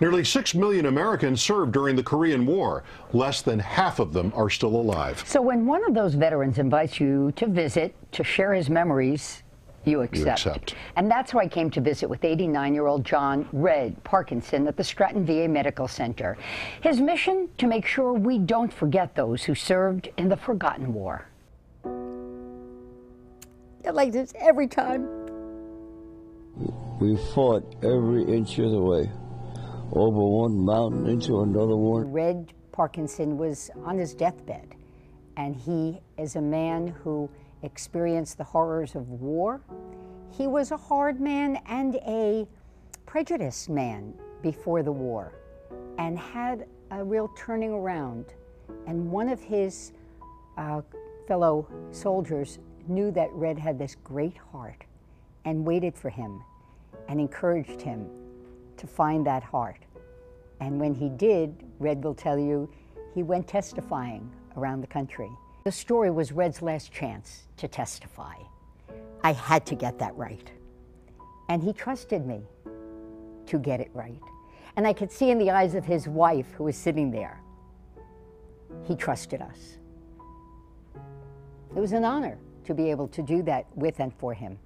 Nearly 6 million Americans served during the Korean War. Less than half of them are still alive. So when one of those veterans invites you to visit, to share his memories, you accept. You accept. And that's why I came to visit with 89 year old John Red Parkinson at the Stratton VA Medical Center. His mission to make sure we don't forget those who served in the forgotten war. Like this every time. We fought every inch of the way over one mountain into another one. Red Parkinson was on his deathbed, and he is a man who experienced the horrors of war. He was a hard man and a prejudiced man before the war and had a real turning around. And one of his uh, fellow soldiers knew that Red had this great heart and waited for him and encouraged him to find that heart. And when he did, Red will tell you, he went testifying around the country. The story was Red's last chance to testify. I had to get that right. And he trusted me to get it right. And I could see in the eyes of his wife, who was sitting there, he trusted us. It was an honor to be able to do that with and for him.